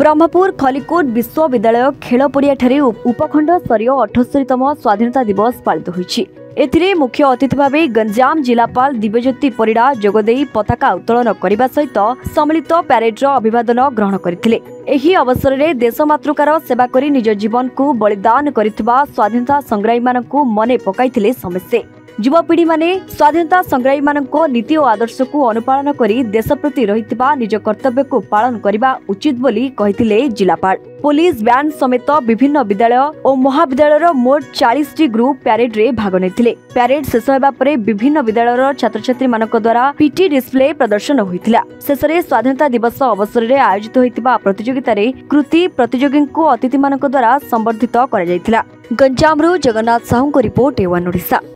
ବ୍ରହ୍ମପୁର ଖଲିକୋଟ ବିଶ୍ୱବିଦ୍ୟାଳୟ ଖେଳ ପଡ଼ିଆଠାରେ ଉପଖଣ୍ଡ ସ୍ତରୀୟ ଅଠସ୍ତରୀତମ ସ୍ୱାଧୀନତା ଦିବସ ପାଳିତ ହୋଇଛି ଏଥିରେ ମୁଖ୍ୟ ଅତିଥି ଭାବେ ଗଞ୍ଜାମ ଜିଲ୍ଲାପାଳ ଦିବ୍ୟଜ୍ୟୋତି ପରିଡ଼ା ଯୋଗଦେଇ ପତାକା ଉତ୍ତୋଳନ କରିବା ସହିତ ସମ୍ମିଳିତ ପ୍ୟାରେଡ୍ର ଅଭିବାଦନ ଗ୍ରହଣ କରିଥିଲେ ଏହି ଅବସରରେ ଦେଶ ମାତୃକାର ସେବା କରି ନିଜ ଜୀବନକୁ ବଳିଦାନ କରିଥିବା ସ୍ୱାଧୀନତା ସଂଗ୍ରାମୀମାନଙ୍କୁ ମନେ ପକାଇଥିଲେ ସମସ୍ତେ ଯୁବପିଢ଼ିମାନେ ସ୍ୱାଧୀନତା ସଂଗ୍ରାମୀମାନଙ୍କ ନୀତି ଓ ଆଦର୍ଶକୁ ଅନୁପାଳନ କରି ଦେଶ ପ୍ରତି ରହିଥିବା ନିଜ କର୍ତ୍ତବ୍ୟକୁ ପାଳନ କରିବା ଉଚିତ ବୋଲି କହିଥିଲେ ଜିଲ୍ଲାପାଳ ପୋଲିସ ବ୍ୟାଣ୍ଡ ସମେତ ବିଭିନ୍ନ ବିଦ୍ୟାଳୟ ଓ ମହାବିଦ୍ୟାଳୟର ମୋଟ ଚାଳିଶଟି ଗ୍ରୁପ ପ୍ୟାରେଡ୍ରେ ଭାଗ ନେଇଥିଲେ ପ୍ୟାରେଡ୍ ଶେଷ ହେବା ପରେ ବିଭିନ୍ନ ବିଦ୍ୟାଳୟର ଛାତ୍ରଛାତ୍ରୀମାନଙ୍କ ଦ୍ୱାରା ପିଟି ଡିସପ୍ଲେ ପ୍ରଦର୍ଶନ ହୋଇଥିଲା ଶେଷରେ ସ୍ୱାଧୀନତା ଦିବସ ଅବସରରେ ଆୟୋଜିତ ହୋଇଥିବା ପ୍ରତିଯୋଗିତାରେ କୃତି ପ୍ରତିଯୋଗୀଙ୍କୁ ଅତିଥିମାନଙ୍କ ଦ୍ୱାରା ସମ୍ବର୍ଦ୍ଧିତ କରାଯାଇଥିଲା ଗଞ୍ଜାମରୁ ଜଗନ୍ନାଥ ସାହୁଙ୍କ ରିପୋର୍ଟ ଏୱାନ୍ ଓଡ଼ିଶା